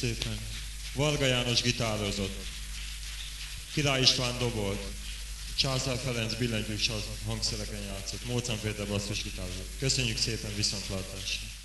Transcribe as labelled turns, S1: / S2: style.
S1: Szépen. Varga János gitározott. Király István dobolt. Császár Ferenc billentyűs hangszereken játszott. Mócán Péter basszusgitározott. Köszönjük szépen viszontlátásra.